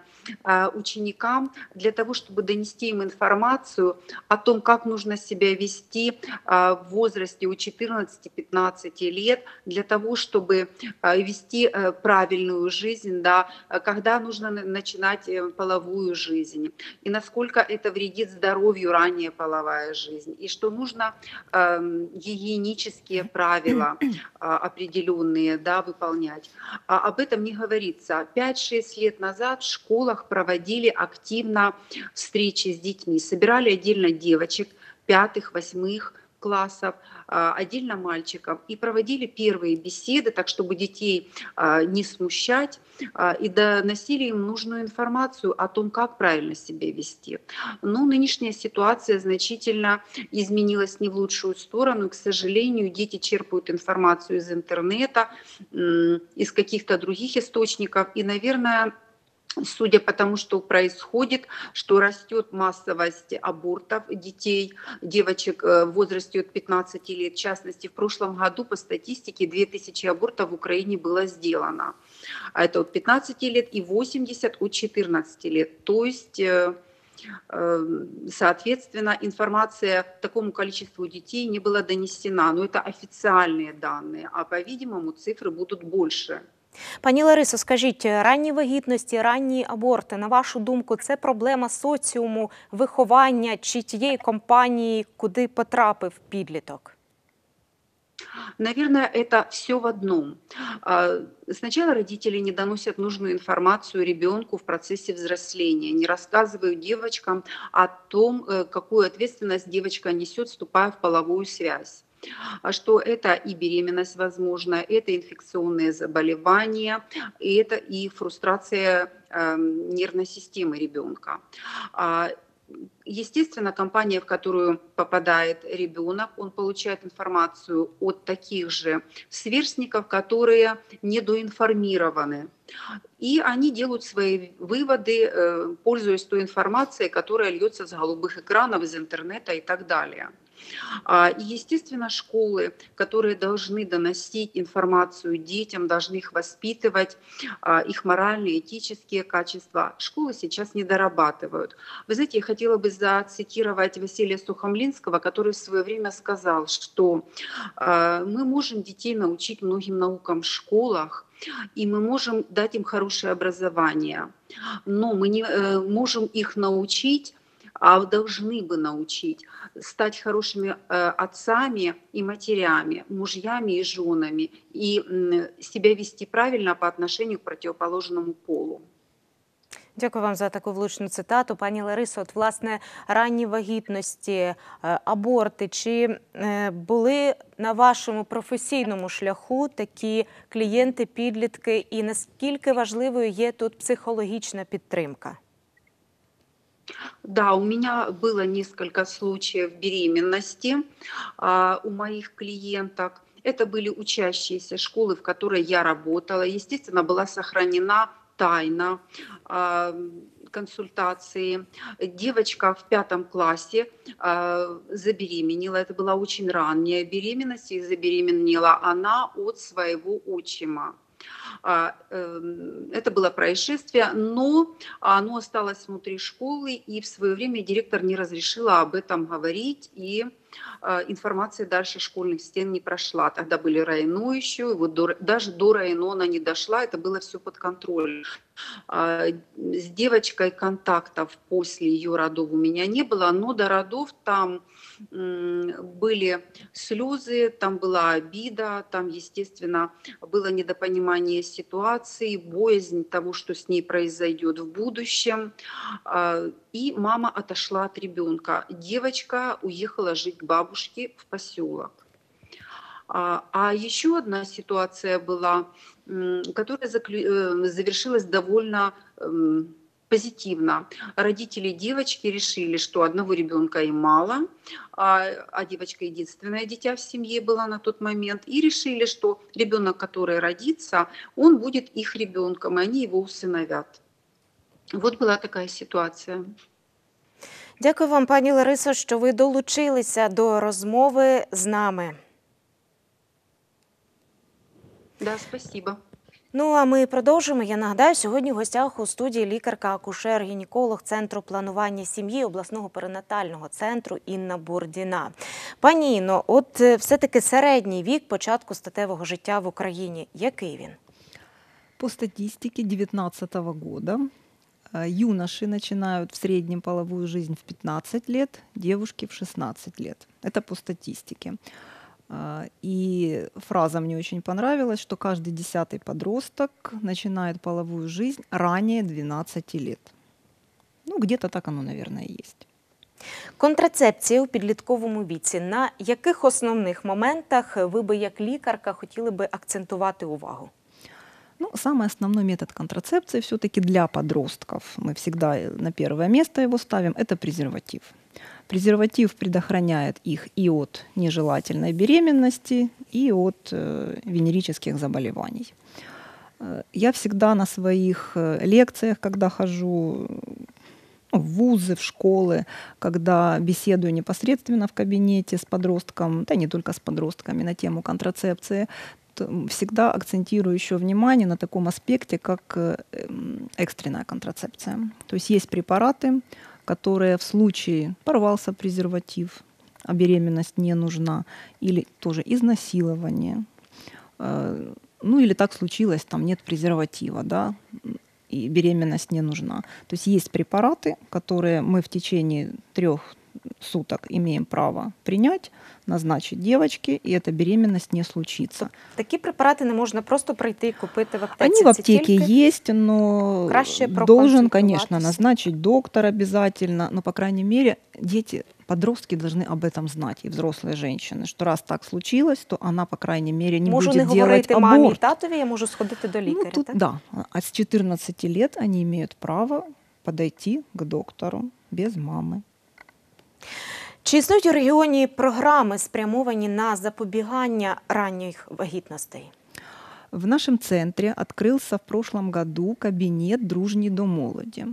[SPEAKER 17] ученикам для того, чтобы донести им информацию о том, как нужно себя вести а, в возрасте у 14-15 лет, для того, чтобы а, вести э, правильную жизнь, да, а, когда нужно на- начинать э, половую жизнь, и насколько это вредит здоровью ранее половая жизнь, и что нужно эм, гигиенические правила а, определенные да, выполнять. А об этом не говорится. 5-6 лет назад в школах проводили активно встречи с детьми, собирали отдельно девочек пятых, восьмых классов, а, отдельно мальчиков, и проводили первые беседы, так чтобы детей а, не смущать, а, и доносили им нужную информацию о том, как правильно себя вести. Но нынешняя ситуация значительно изменилась не в лучшую сторону. К сожалению, дети черпают информацию из интернета, из каких-то других источников, и, наверное, Судя по тому, что происходит, что растет массовость абортов детей, девочек э, в возрасте от 15 лет. В частности, в прошлом году по статистике 2000 абортов в Украине было сделано. А это от 15 лет и 80 от 14 лет. То есть э, э, Соответственно, информация такому количеству детей не была донесена. Но это официальные данные, а по-видимому цифры будут больше.
[SPEAKER 11] Пані Ларисо, скажіть, ранні вагітності, ранні аборти, на вашу думку, це проблема соціуму, виховання чи тієї компанії, куди потрапив підліток?
[SPEAKER 17] Наверное, это все в одном. А, Сначала родители не доносят нужную информацию ребенку в процессе взросления, не рассказывают девочкам о том, э, какую ответственность девочка несет, вступая в половую связь а Что это и беременность возможно, это инфекционные заболевания, и это и фрустрация э, нервной системы ребенка. А, Естественно, компания, в которую попадает ребенок, он получает информацию от таких же сверстников, которые недоинформированы. И они делают свои выводы, э, пользуясь той информацией, которая льется с голубых экранов, из интернета и так далее. А, и, естественно, школы, которые должны доносить информацию детям, должны их воспитывать, а, их моральные, этические качества, школы сейчас не дорабатывают. Вы знаете, я хотела бы зацитировать Василия Сухомлинского, который в свое время сказал, что а, мы можем детей научить многим наукам в школах, и мы можем дать им хорошее образование, но мы не э, можем их научить а должны бы научить стать хорошими э, отцами и матерями, мужьями и женами, и себя вести правильно по отношению к противоположному полу.
[SPEAKER 11] Дякую вам за таку влучну цитату. Пані Ларисо, от власне ранні вагітності, е, аборти. Чи е, були на вашому професійному шляху такі клієнти, підлітки, і наскільки важливою є тут психологічна підтримка?
[SPEAKER 17] Да, у меня было несколько случаев беременности а, у моих клиенток. Это были учащиеся школы, в которой я работала. Естественно, была сохранена тайна а, консультации. Девочка в пятом классе а, забеременела. Это была очень ранняя беременность, и забеременела она от своего отчима. А, эм, это было происшествие, но оно осталось внутри школы, и в свое время директор не разрешила об этом говорить, и а, информация дальше школьных стен не прошла. Тогда были районо еще, и вот до, даже до районо она не дошла, это было все под контролем. А, с девочкой контактов после ее родов у меня не было, но до родов там были слезы, там была обида, там, естественно, было недопонимание ситуации, боязнь того, что с ней произойдет в будущем. А, и мама отошла от ребенка. Девочка уехала жить к бабушке в поселок. А, а еще одна ситуация была, которая э, завершилась довольно эм, позитивно. Родители девочки решили, что одного ребенка им мало, а, а девочка единственное дитя в семье была на тот момент, и решили, что ребенок, который родится, он будет их ребенком, и они его усыновят. Вот була така ситуація.
[SPEAKER 11] Дякую вам, пані Ларисо, що ви долучилися до розмови з нами.
[SPEAKER 17] Да, спасибо.
[SPEAKER 11] Ну а ми продовжимо. Я нагадаю, сьогодні в гостях у студії лікарка, акушер, гінеколог центру планування сім'ї обласного перинатального центру Інна Бурдіна. Пані Інно, от е, все-таки середній вік початку статевого життя в Україні. Який він?
[SPEAKER 16] По статистике 2019 года э, юноши начинают в среднем половую жизнь в 15 лет, девушки в 16 лет. Это по статистике. А, и фраза мне очень понравилась, что каждый десятый подросток начинает половую жизнь ранее 12 лет. Ну, где-то так оно, наверное, есть.
[SPEAKER 11] Контрацепція у підлітковому віці. На яких основних моментах ви би як лікарка хотіли би акцентувати увагу?
[SPEAKER 16] Ну, самый основной метод контрацепции все-таки для подростков, мы всегда на первое место его ставим, это презерватив. Презерватив предохраняет их и от нежелательной беременности, и от э, венерических заболеваний. Э, я всегда на своих э, лекциях, когда хожу ну, в вузы, в школы, когда беседую непосредственно в кабинете с подростком, да не только с подростками, на тему контрацепции, всегда акцентирую еще внимание на таком аспекте, как экстренная контрацепция. То есть есть препараты, которые в случае порвался презерватив, а беременность не нужна, или тоже изнасилование, э, ну или так случилось, там нет презерватива, да, и беременность не нужна. То есть есть препараты, которые мы в течение трех суток имеем право принять, назначить девочке, и эта беременность не случится.
[SPEAKER 11] Такі препарати не можна просто прийти і купити в аптеці.
[SPEAKER 16] Они в
[SPEAKER 11] Це
[SPEAKER 16] аптеке
[SPEAKER 11] тільки
[SPEAKER 16] есть, но
[SPEAKER 11] краще
[SPEAKER 16] должен, конечно,
[SPEAKER 11] проконсультуватися.
[SPEAKER 16] назначить доктор обязательно, но, по крайней мере, дети, подростки должны об этом знать, и взрослые женщины, что раз так случилось, то она, по крайней мере, не
[SPEAKER 11] можу
[SPEAKER 16] будет
[SPEAKER 11] не
[SPEAKER 16] делать
[SPEAKER 11] говорити мамі і
[SPEAKER 16] аборт.
[SPEAKER 11] татові, я можу сходити до лікаря.
[SPEAKER 16] Ну, тут,
[SPEAKER 11] так?
[SPEAKER 16] да, а с 14 лет они имеют право подойти к доктору без мамы.
[SPEAKER 11] Чи існують у регіоні програми, спрямовані на запобігання ранніх вагітностей?
[SPEAKER 16] В нашем центре открылся в прошлом году кабинет «Дружний до молоди».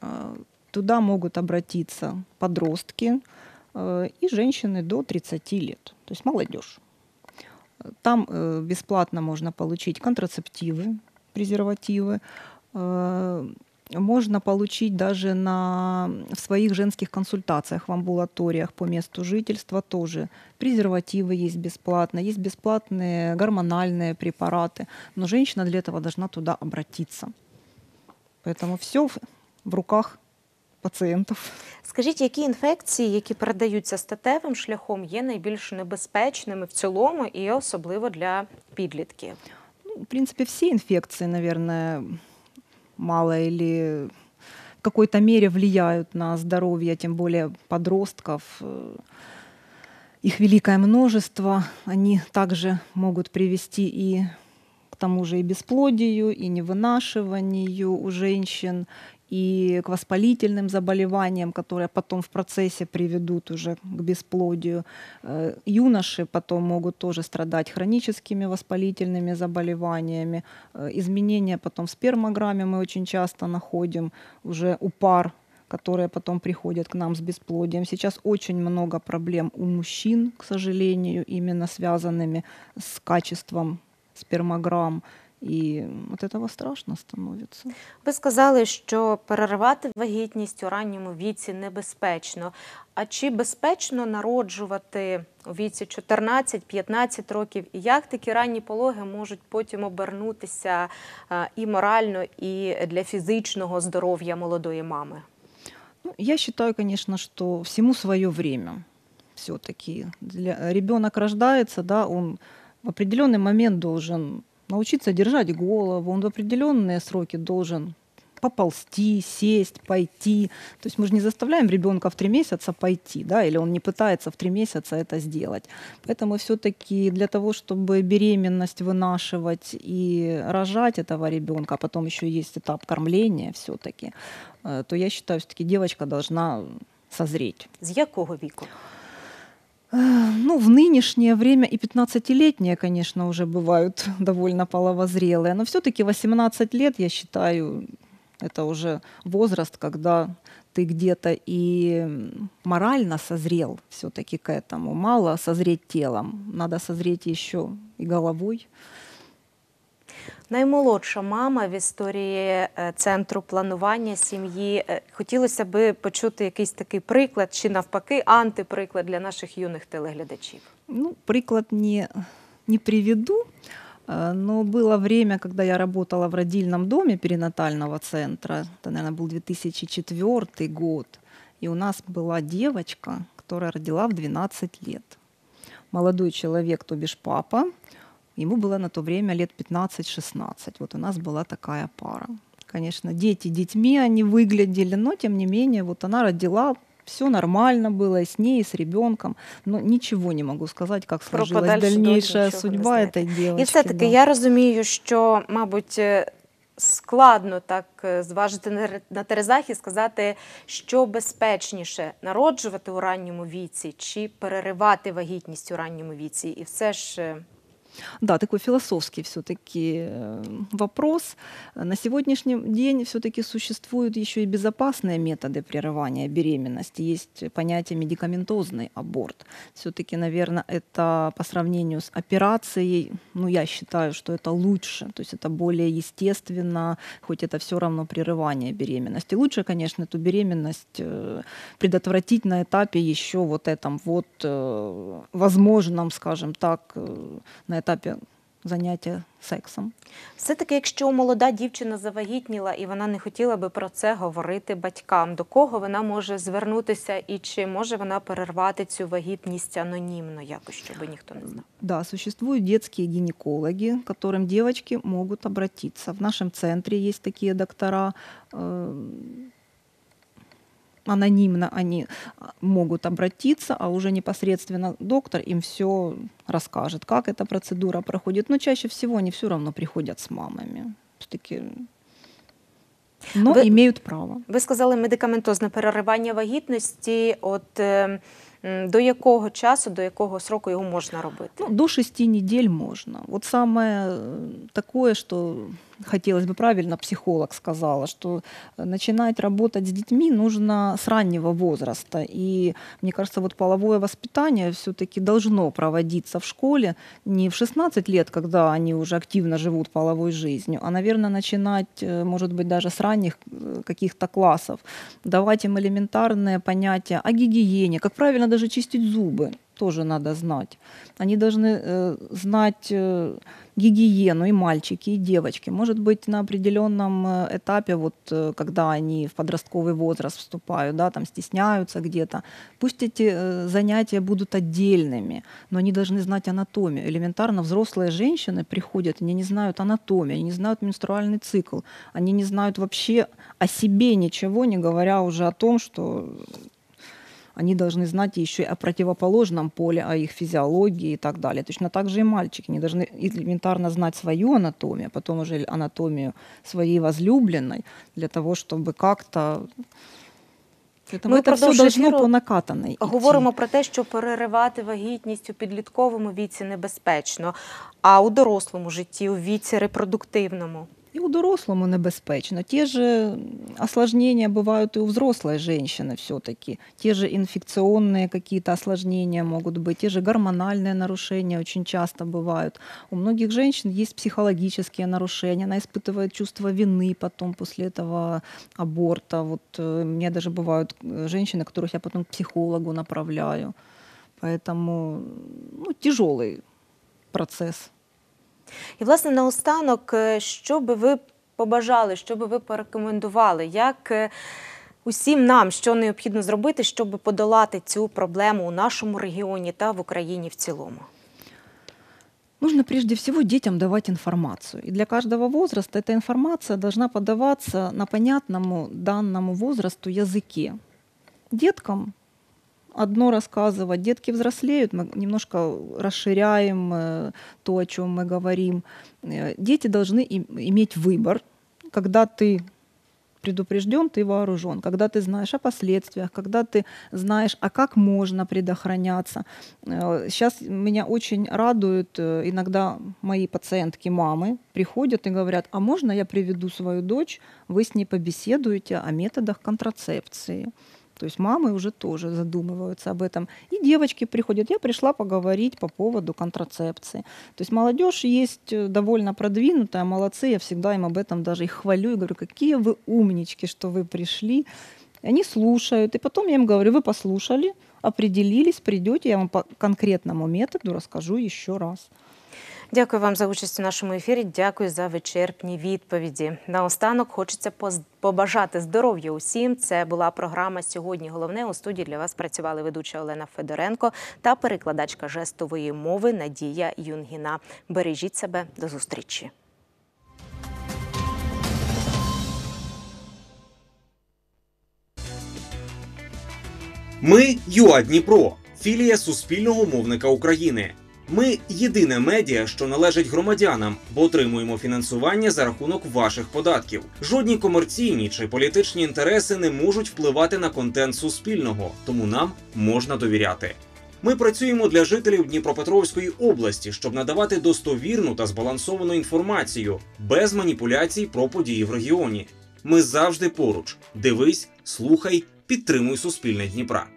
[SPEAKER 16] А, Туда могут обратиться подростки э, и женщины до 30 лет, то есть молодежь. Там э, бесплатно можно получить контрацептивы, презервативы, э, можно получить даже на, в своих женских консультациях в амбулаториях по месту жительства тоже. Презервативы есть бесплатно, есть бесплатные гормональные препараты, но женщина для этого должна туда обратиться. Поэтому все в, в руках пациентов.
[SPEAKER 11] Скажіть, які інфекції, які передаються статевим шляхом, є найбільш небезпечними в цілому і особливо для підлітків?
[SPEAKER 16] Ну, в принципе, все инфекции, наверное, мало или в какой-то мере влияют на здоровье, тем более подростков. Их великое множество. Они также могут привести и к тому же и бесплодию, и невынашиванию у женщин, и к воспалительным заболеваниям, которые потом в процессе приведут уже к бесплодию. Э, Юноши потом могут тоже страдать хроническими воспалительными заболеваниями. Э, Изменения потом в спермограмме мы очень часто находим уже у пар, которые потом приходят к нам с бесплодием. Сейчас очень много проблем у мужчин, к сожалению, именно связанными с качеством спермограмм. І от этого страшно становиться.
[SPEAKER 11] Ви сказали, що переривати вагітність у ранньому віці небезпечно. А чи безпечно народжувати у віці 14-15 років? І як такі ранні пологи можуть потім обернутися е, і морально, і для фізичного здоров'я молодої мами?
[SPEAKER 16] Ну, я считаю, конечно, что всему свое время. Все-таки ребенок рождается, да, он в определенный момент должен научиться держать голову, он в определенные сроки должен поползти, сесть, пойти. То есть мы же не заставляем ребенка в три месяца пойти, да, или он не пытается в три месяца это сделать. Поэтому все-таки для того, чтобы беременность вынашивать и рожать этого ребенка, а потом еще есть этап кормления все-таки, э, то я считаю, все-таки девочка должна созреть.
[SPEAKER 11] З якого віку?
[SPEAKER 16] Э, Ну, в нынешнее время и 15-летние, конечно, уже бывают довольно половозрелые, но все-таки 18 лет, я считаю, это уже возраст, когда ты где-то и морально созрел все-таки к этому. Мало созреть телом, надо созреть еще и головой.
[SPEAKER 11] Наймолодша мама в історії е, центру планування сім'ї. Е, Хотілося би почути якийсь такий приклад чи навпаки антиприклад для наших юних телеглядачів.
[SPEAKER 16] Ну, приклад не, не приведу, э, но было время, когда я работала в родильном доме перинатального центра, это, наверное, был 2004 год, и у нас была девочка, которая родила в 12 лет. Молодой человек, то бишь папа, ему было на то время лет 15-16. Вот у нас была такая пара. Конечно, дети детьми они выглядели, но тем не менее, вот она родила, все нормально было и с ней, и с ребенком, но ничего не могу сказать, как
[SPEAKER 11] Про
[SPEAKER 16] сложилась
[SPEAKER 11] подальшу долю
[SPEAKER 16] дальнейшая
[SPEAKER 11] нічого не
[SPEAKER 16] судьба
[SPEAKER 11] знаєте.
[SPEAKER 16] этой девочки.
[SPEAKER 11] І все-таки
[SPEAKER 16] да.
[SPEAKER 11] я розумію, що, мабуть, е, складно так е, зважити на ре- на терезах і сказати, що безпечніше народжувати у ранньому віці чи переривати вагітність у ранньому віці. І все ж е,
[SPEAKER 16] Да, такой философский все-таки вопрос. На сегодняшний день все-таки существуют еще и безопасные методы прерывания беременности. Есть понятие медикаментозный аборт. Все-таки, наверное, это по сравнению с операцией, ну, я считаю, что это лучше. То есть это более естественно, хоть это все равно прерывание беременности. Лучше, конечно, эту беременность э, предотвратить на этапе еще вот этом вот э, возможном, скажем так, э, на этапе занятия сексом.
[SPEAKER 11] Все-таки, якщо молода дівчина завагітніла і вона не хотіла би про це говорити батькам, до кого вона може звернутися і чи може вона перервати цю вагітність анонімно, якось, щоб ніхто не знав?
[SPEAKER 16] Да, существуют детские гинекологи, к которым девочки могут обратиться. В нашем центре есть такие доктора э, Анонимно они а, могут обратиться, а уже непосредственно доктор им все расскажет, как эта процедура проходит. Но чаще всего они все равно приходят с мамами. Все-таки но
[SPEAKER 11] Ви-
[SPEAKER 16] имеют право.
[SPEAKER 11] Ви сказали медикаментозне переривання вагітності. От е, м, до якого часу, до якого сроку його можна робити?
[SPEAKER 16] Ну, до шести недель можно. Вот самое э, такое, что хотелось бы правильно, психолог сказала, что э, начинать работать с детьми нужно с раннего возраста. И мне кажется, вот половое воспитание все-таки должно проводиться в школе не в 16 лет, когда они уже активно живут половой жизнью, а, наверное, начинать, э, может быть, даже с ранних э, каких-то классов, давать им элементарные понятия о гигиене, как правильно даже чистить зубы, тоже надо знать. Они должны э, знать э, гигиену и мальчики, и девочки. Может быть, на определенном э, этапе, вот э, когда они в подростковый возраст вступают, да, там стесняются где-то, пусть эти э, занятия будут отдельными, но они должны знать анатомию. Элементарно взрослые женщины приходят, они не знают анатомию, они не знают менструальный цикл, они не знают вообще о себе ничего, не говоря уже о том, что они должны знать еще и о противоположном поле, о их физиологии и так далее. Точно так же и мальчики. Они должны элементарно знать свою анатомию, а потом уже анатомию своей возлюбленной, для того, чтобы как-то... Поэтому
[SPEAKER 11] Ми
[SPEAKER 16] это все
[SPEAKER 11] впродовж
[SPEAKER 16] должно
[SPEAKER 11] ефіру
[SPEAKER 16] по накатанной идти.
[SPEAKER 11] Говоримо про те, що переривати вагітність у підлітковому віці небезпечно, а у дорослому житті, у віці репродуктивному.
[SPEAKER 16] И у дорослому небезпечно. Те же осложнения бывают и у взрослой женщины все-таки. Те же инфекционные какие-то осложнения могут быть, те же гормональные нарушения очень часто бывают. У многих женщин есть психологические нарушения, она испытывает чувство вины потом после этого аборта. Вот э, у меня даже бывают э, женщины, которых я потом к психологу направляю. Поэтому ну, тяжелый процесс.
[SPEAKER 11] І, власне, наостанок, е, що би ви побажали, що би ви порекомендували, як е, усім нам, що необхідно зробити, щоб подолати цю проблему у нашому регіоні та в Україні в цілому?
[SPEAKER 16] Нужно прежде всего детям давать информацию. И для каждого возраста эта информация должна подаваться на понятному данному возрасту языке. Деткам одно рассказывать, детки взрослеют, мы немножко расширяем э, то, о чем мы говорим. Э, Дети должны им- иметь выбор, когда ты предупрежден, ты вооружен, когда ты знаешь о последствиях, когда ты знаешь, а как можно предохраняться. Э, Сейчас меня очень радуют э, иногда мои пациентки, мамы, приходят и говорят, а можно я приведу свою дочь, вы с ней побеседуете о методах контрацепции. То есть мамы уже тоже задумываются об этом. И девочки приходят, я пришла поговорить по поводу контрацепции. То есть молодежь есть э, довольно продвинутая, молодцы, я всегда им об этом даже их хвалю и говорю, какие вы умнички, что вы пришли. И Они слушают, и потом я им говорю, вы послушали, определились, придете, я вам по конкретному методу расскажу еще раз.
[SPEAKER 11] Дякую вам за участь у нашому ефірі. Дякую за вичерпні відповіді. Наостанок хочеться побажати здоров'я усім. Це була програма сьогодні. Головне у студії для вас працювали ведуча Олена Федоренко та перекладачка жестової мови Надія Юнгіна. Бережіть себе до зустрічі.
[SPEAKER 3] Ми ЮА Дніпро, філія Суспільного мовника України. Ми єдине медіа, що належить громадянам, бо отримуємо фінансування за рахунок ваших податків. Жодні комерційні чи політичні інтереси не можуть впливати на контент Суспільного, тому нам можна довіряти. Ми працюємо для жителів Дніпропетровської області, щоб надавати достовірну та збалансовану інформацію без маніпуляцій про події в регіоні. Ми завжди поруч. Дивись, слухай, підтримуй Суспільне Дніпра.